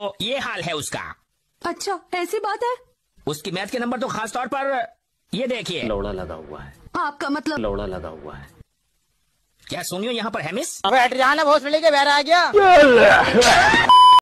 तो ये हाल है उसका। अच्छा ऐसी बात है? उसकी मैथ के नंबर तो खास तौर पर ये देखिए। लौड़ा लगा हुआ है। आपका मतलब लौड़ा लगा हुआ है। क्या सुनियो यहाँ पर है मिस? अबे हट जाना भोसड़ी के बहर आ गया।